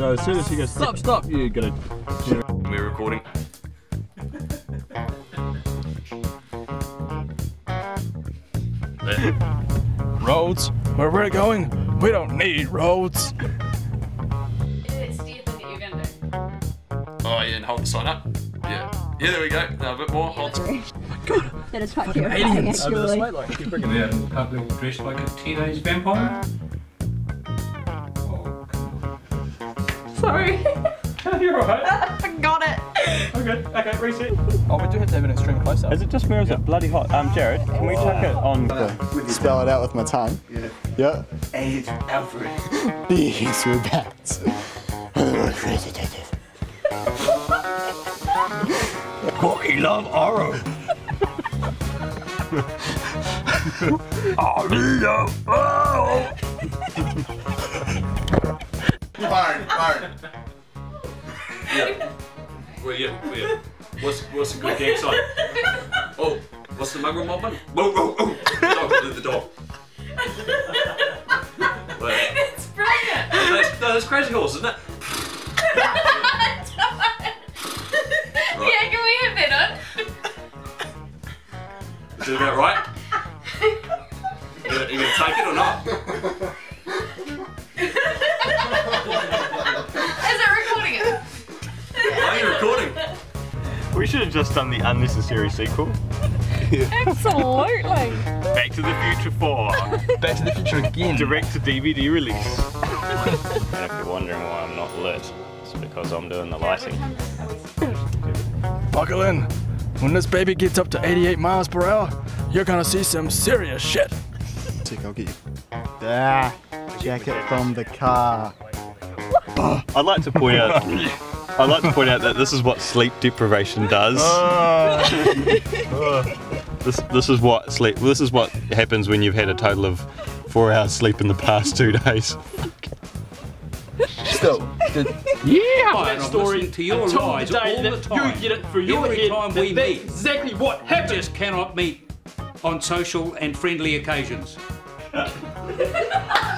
So as soon as he goes, stop, stop, you gotta. We're recording. Roads? Where we're going, we don't need roads. It's do you think you're gonna do? Oh yeah, and hold the sign up. Yeah. Yeah, there we go. Now a bit more. Hold. God. That is quite terrifying, actually. Yeah, public dressed like a teenage vampire. Sorry. You're alright. I got it. Okay, okay, reset. Oh, we do have to have an extreme close up. Is it just me or is it bloody hot? Um, Jared, can we chuck it on? Spell it out with my tongue. Yeah. Yeah. Age Alfred. These were bats. We love Oro. Arlo. Oh. Barn, barn. Yeah. Well, yeah, yeah. What's what's a good gang sign? Oh, what's the mongrel mob one? Whoa, oh, oh, whoa, oh. whoa! Dog, the dog. Wait, It's brilliant. no, that's, no, that's crazy horse, isn't it? Yeah, can we have that on? Is it about right? You gonna, you gonna take it or not? We should have just done the unnecessary sequel. Absolutely. Back to the Future 4. Back to the Future again. Direct to DVD release. and if you're wondering why I'm not lit, it's because I'm doing the lighting. Buckle in. When this baby gets up to 88 miles per hour, you're gonna see some serious shit. Tick, I'll get you. Ah, jacket from the car. I'd like to point out. I'd like to point out that this is what sleep deprivation does. Ah. this this is what sleep. This is what happens when you've had a total of four hours sleep in the past two days. Still, did, Yeah, that story to your until lies the day all that the time. You get it through your Every head time we meet. exactly what We just cannot meet on social and friendly occasions.